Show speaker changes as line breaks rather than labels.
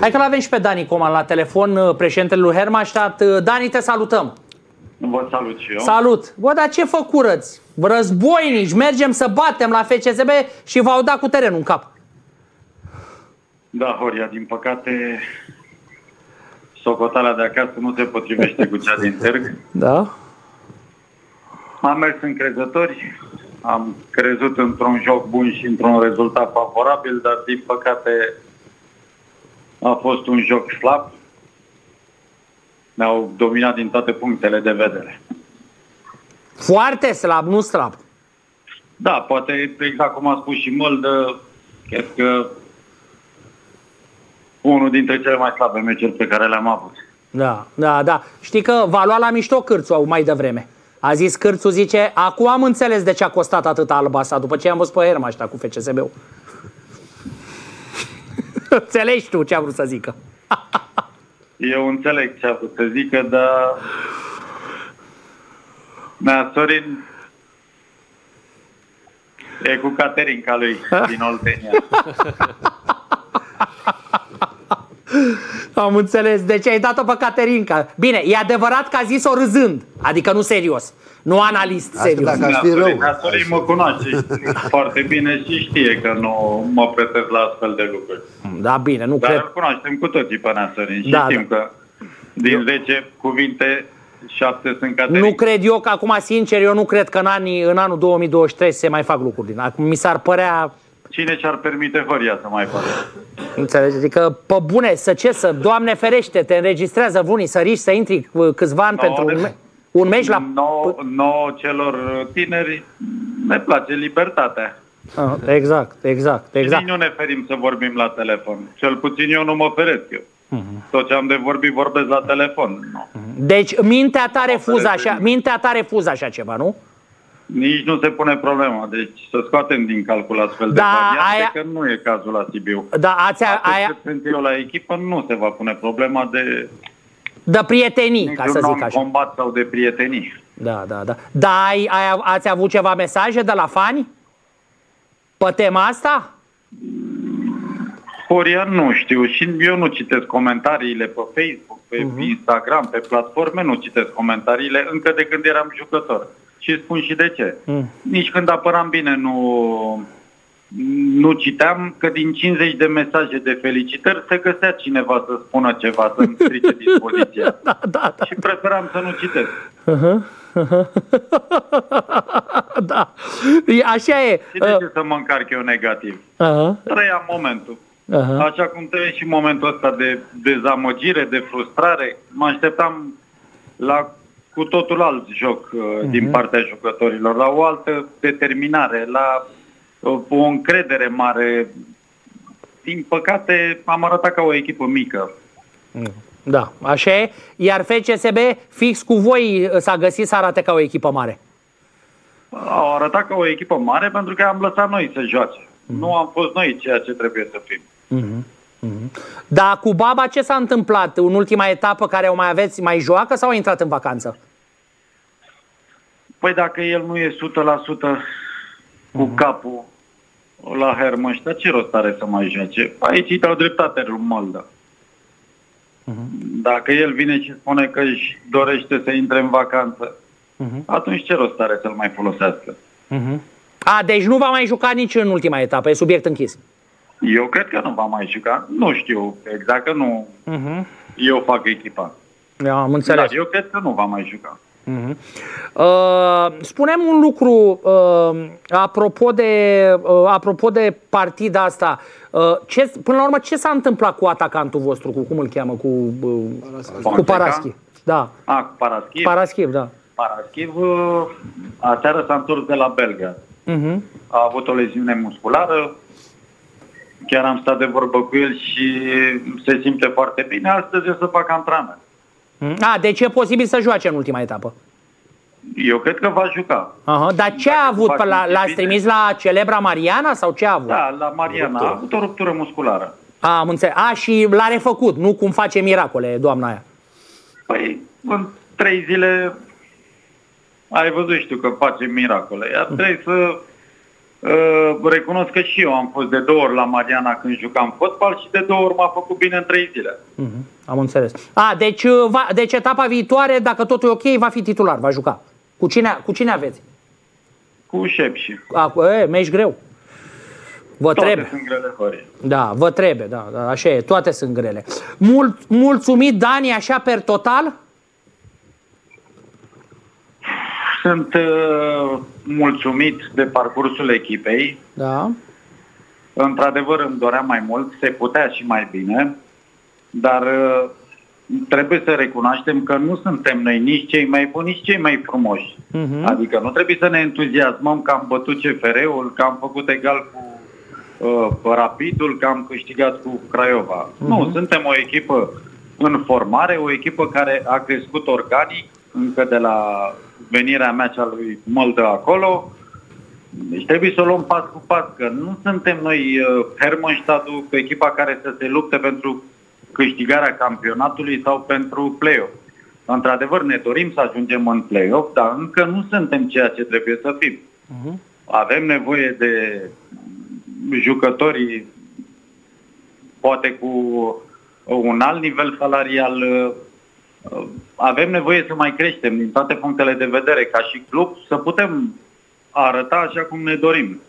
Hai că l-avem și pe Dani Coman la telefon, uh, președintele lui Hermannstadt. Uh, Dani, te salutăm!
Vă salut și eu.
Salut! Bă, dar ce făcurăți? Războinici, mergem să batem la FCSB și v-au dat cu terenul în cap.
Da, Horia, din păcate, socotala de acasă nu se potrivește cu cea din târg.
Da?
Am mers încrezători, am crezut într-un joc bun și într-un rezultat favorabil, dar din păcate a fost un joc slab. Ne-au dominat din toate punctele de vedere.
Foarte slab, nu slab.
Da, poate exact cum a spus și Măldă, cred că unul dintre cele mai slabe meciuri pe care le-am avut.
Da, da, da. Știi că va lua la mișto cârțul au mai devreme. A zis Cârțu, zice, acum am înțeles de ce a costat atât alba asta, după ce am văzut pe Herma ăștia cu FCSB-ul. Înțelegi tu ce a vrut să zică.
Eu înțeleg ce a vrut să zică, dar Nea Sorin e cu Caterinca lui din Oltenia.
Am înțeles. Deci ai dat-o pe Caterinca. Bine, e adevărat că a zis-o râzând. Adică nu serios. Nu analist
Asta
serios.
dacă aș fi rău.
Nea Sorin mă cunoaște foarte bine și știe că nu mă pretez la astfel de lucruri.
Da, bine, nu
Dar
cred.
îl cunoaștem cu toții pe Nea Sorin și
Da,
știm
da.
că din 10 cuvinte, 7 sunt Caterinca.
Nu cred eu că acum, sincer, eu nu cred că în, anii, în anul 2023 se mai fac lucruri din Acum mi s-ar părea
Cine și-ar permite Horia să mai facă?
Înțelegi? Adică, pe bune, să ce să, Doamne ferește, te înregistrează unii să riști, să intri uh, câțiva ani
No,
pentru un,
de-
me- un meci la...
Nouă, nouă celor tineri ne place libertatea.
Ah, Exact, exact,
Exact.
exact.
nu ne ferim să vorbim la telefon. Cel puțin eu nu mă feresc eu.
Mhm.
Tot ce am de vorbit vorbesc la telefon. Nu.
Deci mintea ta refuză
Opereze.
așa, mintea ta refuză așa ceva, nu?
Nici nu se pune problema. Deci să scoatem din calcul astfel de
Da,
variante,
aia-
că nu e cazul la Sibiu.
Da, ați,
Atât
aia,
cât sunt eu la echipă, nu se va pune problema de
de prietenii, ca să
niciun
zic așa.
combat sau de prietenii.
Da, da, da. Da, ai, ai, ați avut ceva mesaje de la fani? Pe tema asta?
Horia nu știu și eu nu citesc comentariile pe Facebook, pe
Mhm.
Instagram, pe platforme, nu citesc comentariile încă de când eram jucător. Și spun și de ce.
Mm.
Nici când apăram bine nu, nu citeam că din 50 de mesaje de felicitări se găsea cineva să spună ceva, să-mi strice dispoziția.
Da, da, da.
Și preferam să nu citesc.
da. E- Așa e.
Și de
Uh,
ce să mă încarc eu negativ?
uh-huh,
Trăiam momentul.
uh-huh.
Așa cum trăiesc și momentul ăsta de dezamăgire, de frustrare, mă așteptam la cu totul alt joc uh, din partea jucătorilor, la o altă determinare, la uh, o încredere mare. Din păcate, am arătat ca o echipă mică.
Da, așa e. Iar FCSB fix cu voi s-a găsit să arate ca o echipă mare.
Au arătat ca o echipă mare pentru că am lăsat noi să joace. Nu am fost noi ceea ce trebuie să fim.
Dar cu Baba ce s-a întâmplat în ultima etapă care o mai aveți? Mai joacă sau a intrat în vacanță?
Păi dacă el nu e 100% cu capul la Hermannstadt, ce rost are să mai joace? Aici îi dau dreptate lui Molda. Dacă el vine și spune că își dorește să intre în vacanță, atunci ce rost are să-l mai folosească?
A, deci nu va mai juca nici în ultima etapă, e subiect închis.
Eu cred că nu va mai juca. Nu știu exact că nu eu fac echipa.
Eu am
Dar
înțeles.
eu cred că nu va mai juca.
Uh, spunem un lucru uh, apropo, de, uh, apropo de partida asta. Uh, ce, până la urmă, ce s-a întâmplat cu atacantul vostru, cu cum îl cheamă, cu, uh, cu
Fonseca?
Paraschi? Da,
A, cu Paraschiv.
Paraschiv, da.
Paraschiv, uh, aseară s-a întors de la Belga.
Uh-huh.
A avut o leziune musculară, chiar am stat de vorbă cu el și se simte foarte bine. Astăzi o să fac antrenament.
A, deci e posibil să joace în ultima etapă.
Eu cred că va juca.
Aha, dar ce a avut?
faci
Pe La,
bine-
l-ați trimis la celebra Mariana sau ce a avut?
Da, la Mariana a avut o ruptură musculară.
A, am înțeles. A, și l-a refăcut, nu cum face miracole, doamna aia.
Păi, în trei zile ai văzut, știu că face miracole. Iar trebuie să Uh, recunosc că și eu am fost de două ori la Mariana când jucam fotbal și de două ori m-a făcut bine în trei zile.
Mhm, am înțeles. A, deci, uh, va, deci etapa viitoare, dacă totul e ok, va fi titular, va juca. Cu cine, cu cine aveți?
Cu șepși.
A, e, meci greu. Vă
Toate
trebuie.
sunt grele fără.
Da, vă trebuie, da, da, așa e, toate sunt grele. Mult, mulțumit, Dani, așa per total?
Sunt uh, mulțumit de parcursul echipei.
Da.
Într-adevăr îmi doream mai mult, se putea și mai bine, dar uh, trebuie să recunoaștem că nu suntem noi nici cei mai buni, nici cei mai frumoși.
Mhm.
Adică nu trebuie să ne entuziasmăm că am bătut CFR-ul, că am făcut egal cu uh, Rapidul, că am câștigat cu Craiova. Nu, suntem o echipă în formare, o echipă care a crescut organic încă de la venirea mea cea lui Moldă acolo. Deci trebuie să o luăm pas cu pas, că nu suntem noi uh, Hermannstadtul, echipa care să se lupte pentru câștigarea campionatului sau pentru play-off. Într-adevăr, ne dorim să ajungem în play-off, dar încă nu suntem ceea ce trebuie să fim. Avem nevoie de jucători poate cu un alt nivel salarial. Uh, Avem nevoie să mai creștem din toate punctele de vedere, ca și club, să putem arăta așa cum ne dorim.